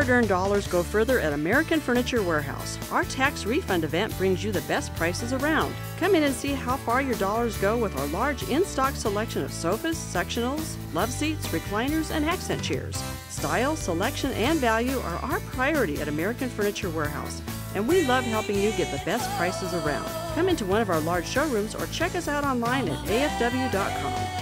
Hard-earned dollars go further at American Furniture Warehouse. Our tax refund event brings you the best prices around. Come in and see how far your dollars go with our large in stock selection of sofas, sectionals, love seats, recliners, and accent chairs. Style, selection, and value are our priority at American Furniture Warehouse, and we love helping you get the best prices around. Come into one of our large showrooms or check us out online at afw.com.